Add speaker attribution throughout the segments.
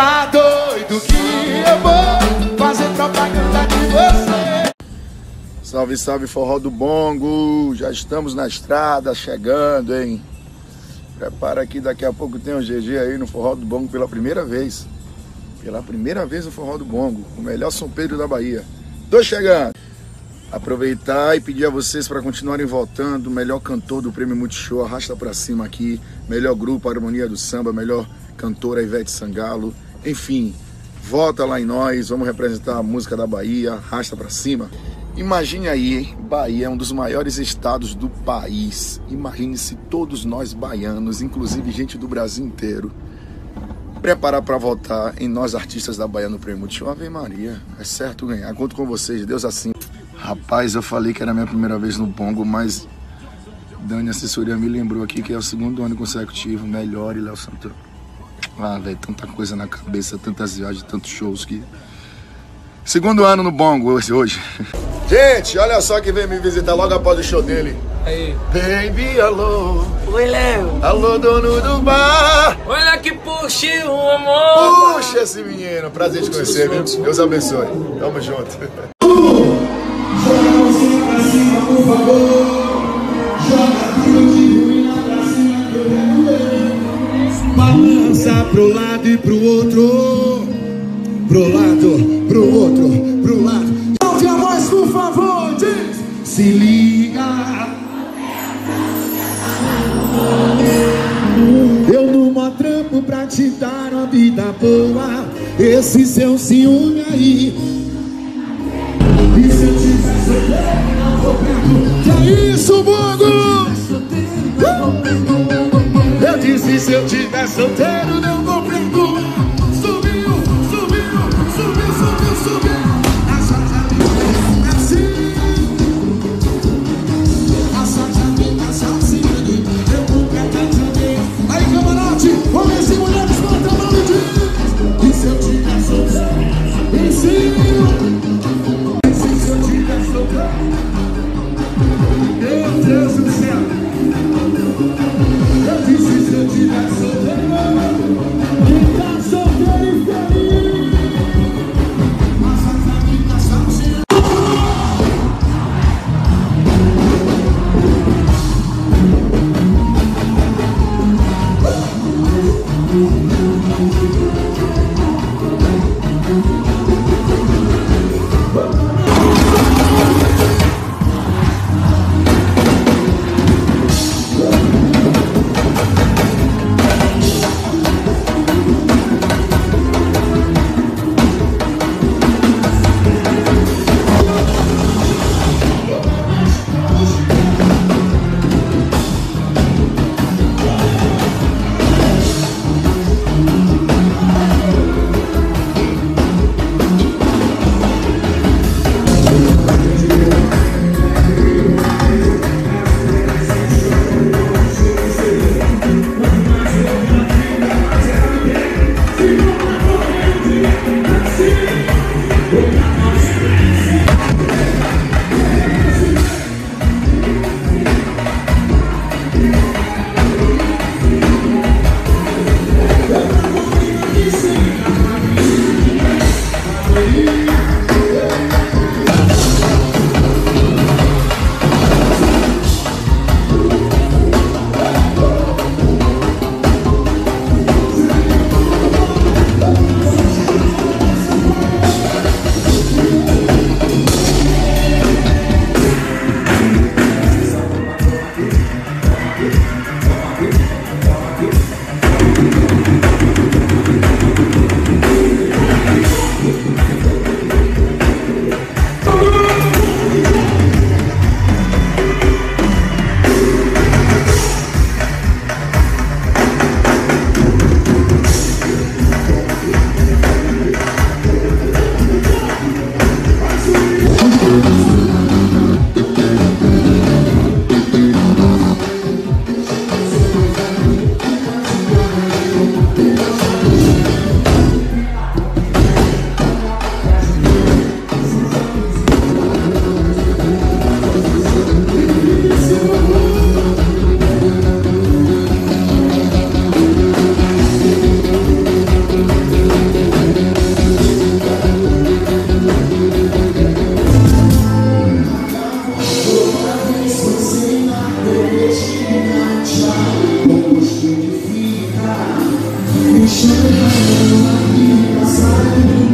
Speaker 1: Tá doido que eu vou fazer propaganda de você.
Speaker 2: Salve, salve forró do bongo! Já estamos na estrada, chegando, hein? Prepara que daqui a pouco tem um GG aí no forró do bongo pela primeira vez. Pela primeira vez no forró do bongo, o melhor São Pedro da Bahia. Tô chegando! Aproveitar e pedir a vocês para continuarem votando. Melhor cantor do Prêmio Multishow, arrasta para cima aqui. Melhor grupo, Harmonia do Samba. Melhor cantora, Ivete Sangalo. Enfim, vota lá em nós. Vamos representar a música da Bahia. Arrasta para cima. Imagine aí, Bahia é um dos maiores estados do país. Imagine-se todos nós baianos, inclusive gente do Brasil inteiro, preparar para votar em nós artistas da Bahia no Prêmio Multishow. Ave Maria, é certo ganhar. Conto com vocês, Deus assim. Rapaz, eu falei que era a minha primeira vez no Bongo, mas Dani Assessoria me lembrou aqui que é o segundo ano consecutivo, melhor e Léo Santana. Ah, velho, tanta coisa na cabeça, tantas viagens, tantos shows que. Segundo ano no Bongo hoje. Gente, olha só que veio me visitar logo após o show dele.
Speaker 3: Aí.
Speaker 2: Baby, alô.
Speaker 3: Oi, Léo.
Speaker 2: Alô, dono do bar.
Speaker 3: Olha que puxe o amor.
Speaker 2: Puxa esse menino. Prazer te conhecer, viu? Deus abençoe. Tamo junto.
Speaker 1: por favor. Pro lado e pro outro. Pro lado, pro outro, pro lado. Solte a voz, por favor, diz. Se liga. Eu não trampo pra te dar uma vida boa. Esse seu ciúme aí. E se eu perto. Que é isso, Bogo? Eu disse se eu tivesse solteiro, não「一緒に走るのは今さらに」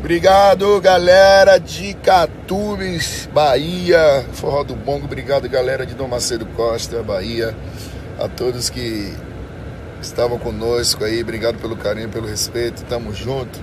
Speaker 2: Obrigado, galera de Catubes, Bahia, Forró do Bongo. Obrigado, galera de Dom Macedo Costa, Bahia. A todos que estavam conosco aí. Obrigado pelo carinho, pelo respeito. Tamo junto.